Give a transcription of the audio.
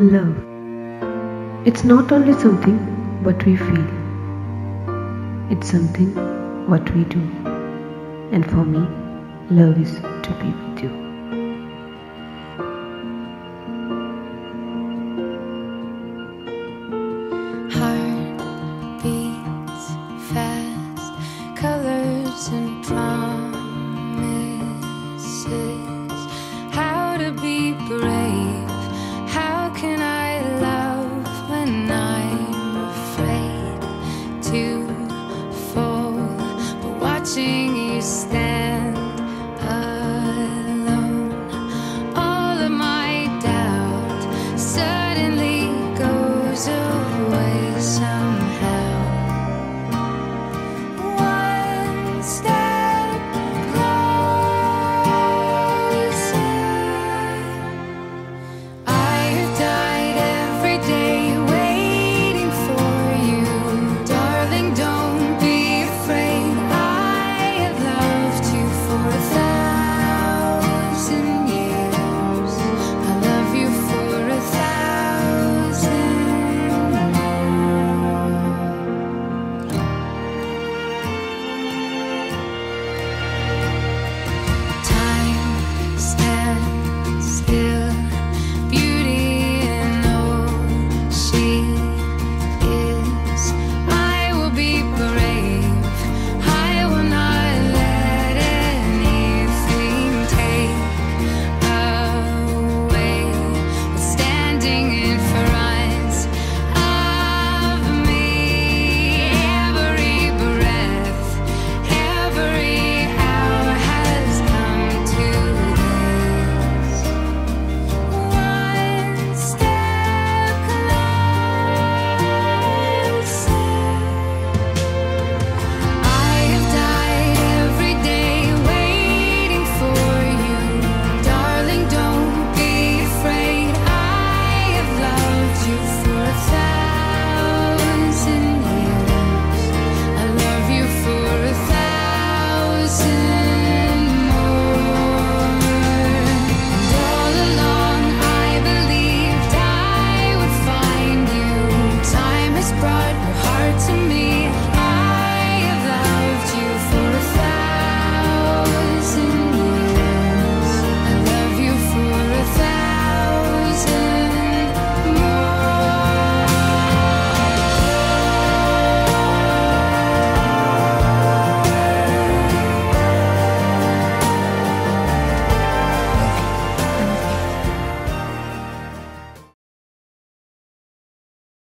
Love. It's not only something what we feel, it's something what we do. And for me, love is to be with you. watching you stand.